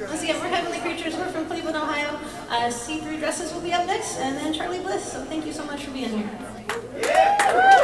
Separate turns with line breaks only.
once again, we're Heavenly Creatures. We're from Cleveland, Ohio. Uh, See Through Dresses will be up next, and then Charly Bliss. So thank you so much for being here. Yeah.